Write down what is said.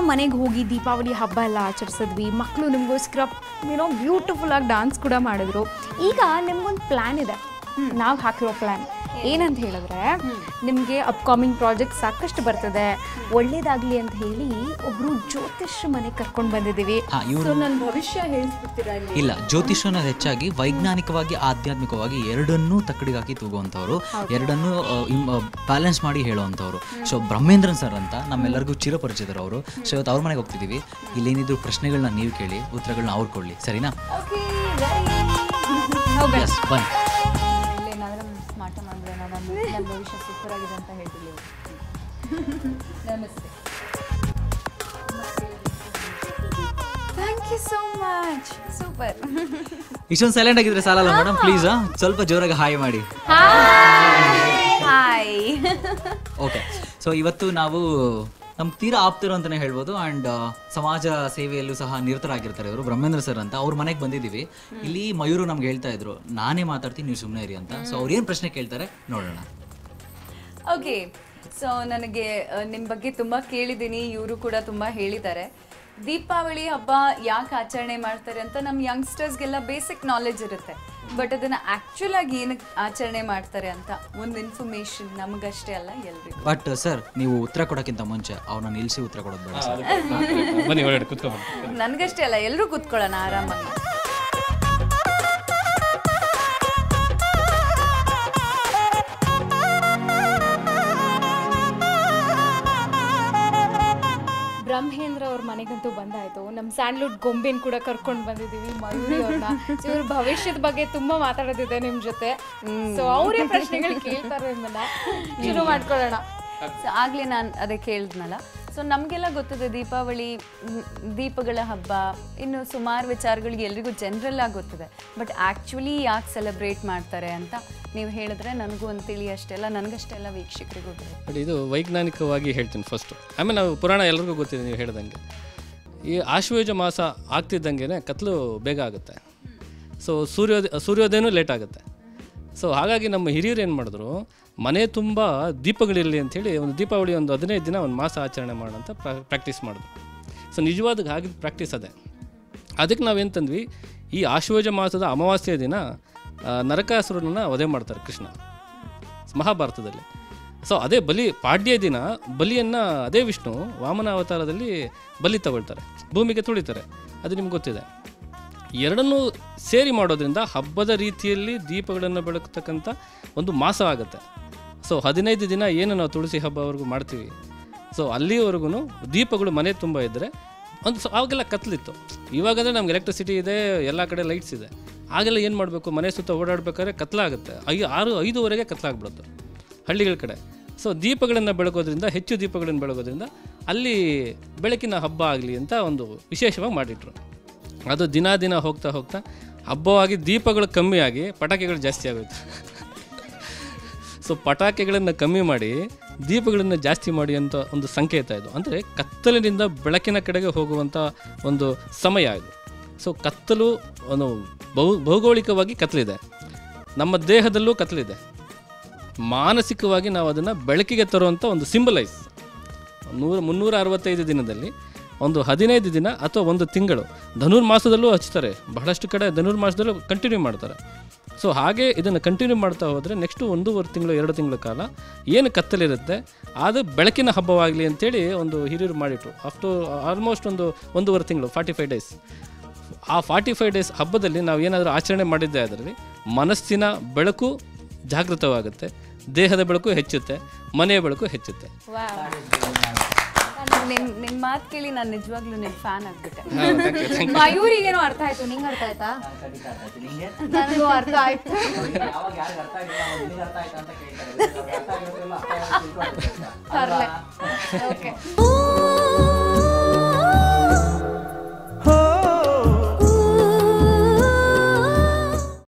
ಮನೆಗೆ ಹೋಗಿ ದೀಪಾವಳಿ ಹಬ್ಬ ಎಲ್ಲ ಆಚರಿಸಿದ್ವಿ. ಮಕ್ಕಳು ನಿಮಗೋಸ್ಕರ ಏನೋ ಬ್ಯೂಟಿಫುಲ್ ಆಗಿ ಡಾನ್ಸ್ ಕೂಡ ಮಾಡಿದ್ರು. ಈಗ ನಿಮ್ಗೊಂದು ಪ್ಲ್ಯಾನ್ ಇದೆ. ನಾವು ಹಾಕಿರೋ ಪ್ಲ್ಯಾನ್ ಏನಂತ ಹೇಳಿದ್ರೆ ನಿಮಗೆ ಅಪ್ಕಮಿಂಗ್ ಪ್ರಾಜೆಕ್ಟ್ ಸಾಕಷ್ಟು ಬರ್ತದೆ. ಒಳ್ಳೇದಾಗ್ಲಿ ಅಂತ ಹೇಳಿ ಒಬ್ರು ಜ್ಯೋತಿಷ್ ಮನೆ ಕರ್ಕೊಂಡು ಬಂದಿದ್ದೀವಿ. ಭವಿಷ್ಯ ಇಲ್ಲ? ಜ್ಯೋತಿಷನ ಹೆಚ್ಚಾಗಿ ವೈಜ್ಞಾನಿಕವಾಗಿ ಆಧ್ಯಾತ್ಮಿಕವಾಗಿ ಎರಡನ್ನೂ ತಕ್ಕಡಿಗೆ ಹಾಕಿ ತೂಗುವಂಥವ್ರು ಎರಡನ್ನೂ ಬ್ಯಾಲೆನ್ಸ್ ಮಾಡಿ ಹೇಳುವಂಥವ್ರು. ಸೊ ಬ್ರಹ್ಮೇಂದ್ರನ್ ಸರ್ ಅಂತ ನಮ್ಮೆಲ್ಲರಿಗೂ ಚಿರಪರಿಚಿತರು ಅವರು. ಸೊ ಇವತ್ತು ಅವ್ರ ಮನೆಗೆ ಹೋಗ್ತಿದ್ದೀವಿ. ಇಲ್ಲೇನಿದ್ರು ಪ್ರಶ್ನೆಗಳನ್ನ ನೀವು ಕೇಳಿ ಉತ್ತರಗಳನ್ನ ಅವ್ರು ಕೊಡಲಿ. ಸರಿನಾ? ಬನ್ನಿ. ಭವಿಷ್ಯ ಸೂಪರ್ ಆಗಿದೆ ಅಂತ ಹೇಳ್ತೀವಿ ನಮಸ್ತೆ. Thank you so much super ಇಷ್ಟೊಂದು ಸೈಲೆಂಟ್ ಆಗಿದ್ರೆ ಸಾಲಲ್ಲ ಮೇಡಮ್ ಪ್ಲೀಸ್ ಸ್ವಲ್ಪ ಜೋರಾಗಿ ಹಾಯ್ ಮಾಡಿ. ಹಾಯ್ ಓಕೆ ಸೊ ಇವತ್ತು ನಾವು ನಮ್ಮ ತೀರಾ ಆಪ್ತರು ಅಂತಲೇ ಹೇಳ್ಬೋದು ಆ್ಯಂಡ್ ಸಮಾಜ ಸೇವೆಯಲ್ಲೂ ಸಹ ನಿರತರಾಗಿರ್ತಾರೆ ಇವರು. ಬ್ರಹ್ಮೇಂದ್ರ ಸರ್ ಅಂತ. ಅವ್ರ ಮನೆಗೆ ಬಂದಿದ್ದೀವಿ. ಇಲ್ಲಿ ಮಯೂರು ನಮ್ಗೆ ಹೇಳ್ತಾ ಇದ್ರು ನಾನೇ ಮಾತಾಡ್ತೀನಿ ನೀವು ಸುಮ್ಮನೆ ಇರಿ ಅಂತ. ಸೊ ಅವ್ರು ಏನು ಪ್ರಶ್ನೆ ಕೇಳ್ತಾರೆ ನೋಡೋಣ. ಓಕೆ ಸೊ ನನಗೆ ನಿಮ್ಮ ಬಗ್ಗೆ ತುಂಬ ಕೇಳಿದ್ದೀನಿ. ಇವರು ಕೂಡ ತುಂಬ ಹೇಳಿದ್ದಾರೆ. ದೀಪಾವಳಿ ಹಬ್ಬ ಯಾಕೆ ಆಚರಣೆ ಮಾಡ್ತಾರೆ ಅಂತ ನಮ್ಮ ಯಂಗ್ಸ್ಟರ್ಸ್ಗೆಲ್ಲ ಬೇಸಿಕ್ ನಾಲೆಜ್ ಇರುತ್ತೆ. ಬಟ್ ಅದನ್ನು ಆ್ಯಕ್ಚುಲ್ ಆಗಿ ಏನಕ್ಕೆ ಆಚರಣೆ ಮಾಡ್ತಾರೆ ಅಂತ ಒಂದು ಇನ್ಫಾರ್ಮೇಶನ್ ನಮಗಷ್ಟೇ ಅಲ್ಲ ಎಲ್ರಿಗೂ. ಬಟ್ ಸರ್ ನೀವು ಉತ್ತರ ಕೊಡೋಕ್ಕಿಂತ ಮುಂಚೆ ಅವ್ರನ್ನ ನಿಲ್ಲಿಸಿ ಉತ್ತರ ಕೊಡೋದು ನನಗಷ್ಟೇ ಅಲ್ಲ ಎಲ್ಲರೂ ಕೂತ್ಕೊಳ್ಳೋಣ ಆರಾಮಾಗಿ. ಮನೆಗಂತೂ ಬಂದಾಯ್ತು. ನಮ್ಮ ಸ್ಯಾಂಡ್ಲುಡ್ ಗೊಂಬೆನ್ ಕೂಡ ಕರ್ಕೊಂಡು ಬಂದಿದ್ದೀವಿ ಮಯೂರಿ ಅವ್ರನ್ನ ಇವ್ರ ಭವಿಷ್ಯದ ಬಗ್ಗೆ ತುಂಬಾ ಮಾತಾಡೋದಿದೆ ನಿಮ್ ಜೊತೆ. ಸೊ ಅವರೇ ಪ್ರಶ್ನೆಗಳು ಕೇಳ್ತಾರೆ ನಿಮ್ಮನ್ನ. ಶುರು ಮಾಡ್ಕೊಳ್ಳೋಣ. ಸೊ ಆಗಲೇ ನಾನು ಅದೇ ಕೇಳಿದ್ನಲ್ಲ. ಸೊ ನಮಗೆಲ್ಲ ಗೊತ್ತಿದೆ ದೀಪಾವಳಿ ದೀಪಗಳ ಹಬ್ಬ ಇನ್ನು ಸುಮಾರು ವಿಚಾರಗಳಿಗೆ ಎಲ್ರಿಗೂ ಜನರಲ್ ಆಗಿ ಗೊತ್ತಿದೆ. ಬಟ್ ಆ್ಯಕ್ಚುಲಿ ಯಾಕೆ ಸೆಲೆಬ್ರೇಟ್ ಮಾಡ್ತಾರೆ ಅಂತ ನೀವು ಹೇಳಿದ್ರೆ ನನಗೂ ಒಂದು ತಿಳಿ ಅಷ್ಟೆಲ್ಲ ನನಗಷ್ಟೆಲ್ಲ ವೀಕ್ಷಕರಿಗೂ ಬಟ್ ಇದು ವೈಜ್ಞಾನಿಕವಾಗಿ ಹೇಳ್ತೀನಿ ಫಸ್ಟು ಆಮೇಲೆ ನಾವು ಪುರಾಣ ಎಲ್ರಿಗೂ ಗೊತ್ತಿದೆ ನೀವು ಹೇಳ್ದಂಗೆ. ಈ ಆಶ್ವಯುಜ ಮಾಸ ಆಗ್ತಿದ್ದಂಗೆ ಕತ್ಲು ಬೇಗ ಆಗುತ್ತೆ. ಸೊ ಸೂರ್ಯೋದಯ ಸೂರ್ಯೋದಯನೂ ಲೇಟ್ ಆಗುತ್ತೆ. ಸೊ ಹಾಗಾಗಿ ನಮ್ಮ ಹಿರಿಯರು ಏನು ಮಾಡಿದ್ರು, ಮನೆ ತುಂಬ ದೀಪಗಳಿರಲಿ ಅಂಥೇಳಿ ಒಂದು ದೀಪಾವಳಿ ಒಂದು ಹದಿನೈದು ದಿನ ಒಂದು ಮಾಸ ಆಚರಣೆ ಮಾಡೋಂಥ ಪ್ರಾಕ್ಟೀಸ್ ಮಾಡಿದ್ರು. ಸೊ ನಿಜವಾದ ಹಾಗೆ ಪ್ರಾಕ್ಟೀಸ್ ಅದೇ. ಅದಕ್ಕೆ ನಾವೇನು ತಂದ್ವಿ, ಈ ಆಶ್ವಯುಜ ಮಾಸದ ಅಮಾವಾಸ್ಯೆಯ ದಿನ ನರಕಾಸುರನ ನರಕಾಸುರನನ್ನು ವಧೆ ಮಾಡ್ತಾರೆ ಕೃಷ್ಣ. ಮಹಾಭಾರತದಲ್ಲಿ. ಸೊ ಅದೇ ಬಲಿ ಪಾಡ್ಯ ದಿನ, ಬಲಿಯನ್ನು ಅದೇ ವಿಷ್ಣು ವಾಮನ ಅವತಾರದಲ್ಲಿ ಬಲಿ ತಗೊಳ್ತಾರೆ, ಭೂಮಿಗೆ ತುಳಿತಾರೆ. ಅದು ನಿಮ್ಗೆ ಗೊತ್ತಿದೆ. ಎರಡನ್ನೂ ಸೇರಿ ಮಾಡೋದ್ರಿಂದ ಹಬ್ಬದ ರೀತಿಯಲ್ಲಿ ದೀಪಗಳನ್ನು ಬೆಳಗ್ತಕ್ಕಂಥ ಒಂದು ಮಾಸ ಆಗುತ್ತೆ ಸೊ ಹದಿನೈದು ದಿನ ಏನು ನಾವು ತುಳಸಿ ಹಬ್ಬವರೆಗೂ ಮಾಡ್ತೀವಿ? ಸೊ ಅಲ್ಲಿವರೆಗೂ ದೀಪಗಳು ಮನೆ ತುಂಬ ಇದ್ದರೆ ಒಂದು ಸೊ ಆವಾಗೆಲ್ಲ ಕತ್ಲಿತ್ತು. ಇವಾಗಂದರೆ ನಮ್ಗೆ ಎಲೆಕ್ಟ್ರಿಸಿಟಿ ಇದೆ, ಎಲ್ಲ ಕಡೆ ಲೈಟ್ಸ್ ಇದೆ. ಆಗೆಲ್ಲ ಏನು ಮಾಡಬೇಕು? ಮನೆ ಸುತ್ತ ಓಡಾಡಬೇಕಾದ್ರೆ ಕತ್ಲಾಗುತ್ತೆ. ಐ, ಆರು, ಐದುವರೆಗೆ ಕತ್ಲಾಗ್ಬಿಡುತ್ತೆ. ಹಳ್ಳಿಗಳ ಕಡೆ. ಸೊ ದೀಪಗಳನ್ನು ಬೆಳಗೋದ್ರಿಂದ, ಹೆಚ್ಚು ದೀಪಗಳನ್ನು ಬೆಳಗೋದ್ರಿಂದ ಅಲ್ಲಿ ಬೆಳಕಿನ ಹಬ್ಬ ಆಗಲಿ ಅಂತ ಒಂದು ವಿಶೇಷವಾಗಿ ಮಾಡಿಟ್ರು. ಅದು ದಿನ ದಿನ ಹೋಗ್ತಾ ಹೋಗ್ತಾ ಹಬ್ಬವಾಗಿ ದೀಪಗಳು ಕಮ್ಮಿಯಾಗಿ ಪಟಾಕಿಗಳು ಜಾಸ್ತಿ ಆಗೋಯ್ತು. ಸೊ ಪಟಾಕಿಗಳನ್ನು ಕಮ್ಮಿ ಮಾಡಿ, ದೀಪಗಳನ್ನು ಜಾಸ್ತಿ ಮಾಡಿ ಅಂತ ಒಂದು ಸಂಕೇತ ಇದು. ಅಂದರೆ ಕತ್ತಲಿನಿಂದ ಬೆಳಕಿನ ಕಡೆಗೆ ಹೋಗುವಂಥ ಒಂದು ಸಮಯ ಇದು. ಸೊ ಕತ್ತಲು, ಒಂದು ಭೌ, ಭೌಗೋಳಿಕವಾಗಿ ಕತ್ತಲಿದೆ. ನಮ್ಮ ದೇಹದಲ್ಲೂ ಕತ್ತಲಿದೆ. ಮಾನಸಿಕವಾಗಿ ನಾವು ಅದನ್ನು ಬೆಳಕಿಗೆ ತರುವಂಥ ಒಂದು ಸಿಂಬಲೈಸ್ ನೂರ, ಮುನ್ನೂರ ಅರವತ್ತೈದು ದಿನದಲ್ಲಿ, ಒಂದು ಹದಿನೈದು ದಿನ ಅಥವಾ ಒಂದು ತಿಂಗಳು, ಧನುರ್ಮಾಸದಲ್ಲೂ ಹಚ್ತಾರೆ. ಬಹಳಷ್ಟು ಕಡೆ ಧನುರ್ಮಾಸದಲ್ಲೂ ಕಂಟಿನ್ಯೂ ಮಾಡ್ತಾರೆ. ಸೊ ಹಾಗೆ ಇದನ್ನು ಕಂಟಿನ್ಯೂ ಮಾಡ್ತಾ ಹೋದರೆ ನೆಕ್ಸ್ಟು ಒಂದೂವರೆ ತಿಂಗಳು, ಎರಡು ತಿಂಗಳ ಕಾಲ ಏನು ಕತ್ತಲಿರುತ್ತೆ? ಅದು ಬೆಳಕಿನ ಹಬ್ಬವಾಗಲಿ ಅಂತೇಳಿ ಒಂದು ಹಿರಿಯರು ಮಾಡಿಟ್ಟು ಆಫ್ಟು ಆಲ್ಮೋಸ್ಟ್ ಒಂದು ಒಂದೂವರೆ ತಿಂಗಳು ಫಾರ್ಟಿ ಫೈವ್ ಡೇಸ್ ಆ ಫಾರ್ಟಿ ಫೈವ್ ಡೇಸ್ ಹಬ್ಬದಲ್ಲಿ ನಾವು ಏನಾದರೂ ಆಚರಣೆ ಮಾಡಿದ್ದೆ ಅದರಲ್ಲಿ ಮನಸ್ಸಿನ ಬೆಳಕು ಜಾಗೃತವಾಗುತ್ತೆ. ದೇಹದ ಬೆಳಕು ಹೆಚ್ಚುತ್ತೆ ಮನೆಯ ಬೆಳಕು ಹೆಚ್ಚುತ್ತೆ. ನಿಮ್ಮ ನಿಮ್ಮ ಮಾತು ಕೇಳಿ ನಾನು ನಿಜವಾಗ್ಲೂ ನಿಮ್ ಫ್ಯಾನ್ ಆಗ್ಬಿಟ್ಟೆ. ಮಯೂರಿಗೇನೋ ಅರ್ಥ ಆಯ್ತು ನಿಂಗೆ ಅರ್ಥ ಆಯ್ತಾ? ನನಗೂ ಅರ್ಥ ಆಯ್ತು. ಪರ್ಲೆ. ಓಕೆ